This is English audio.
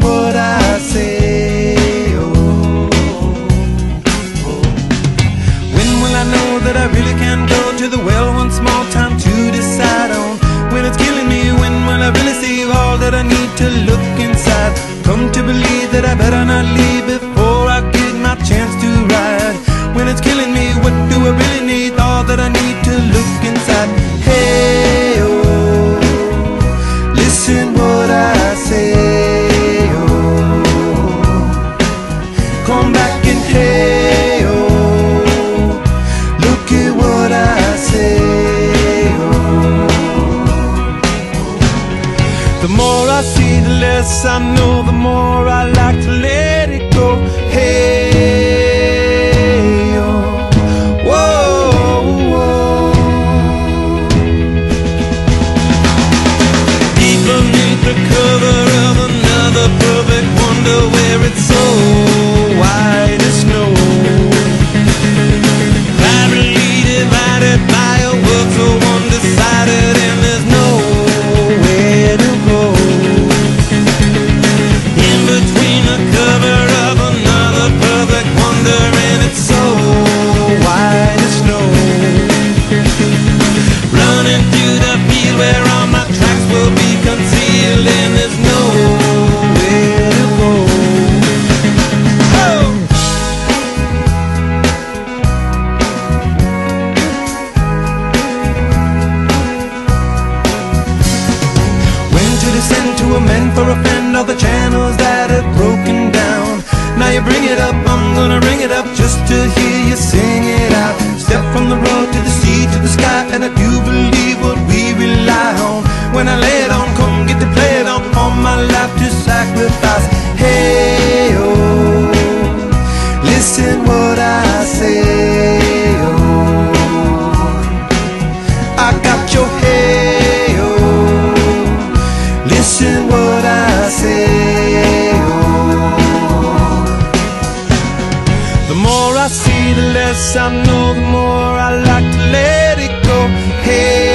what I say, oh, oh, oh. When will I know that I really can go to the well one small time to decide on when it's killing me? When will I really see all that I need to look inside? Come to believe that I better not leave before I get my chance to ride. When it's killing less I know, the more I like to let it go. Hey, oh, whoa, whoa. Deep beneath the cover of another perfect wonder where it's so were meant for a friend. All the channels that have broken down. Now you bring it up, I'm gonna ring it up Just to hear you sing it out. Step from the road to the sea to the sky And I see, the less I know, the more I like to let it go. Hey.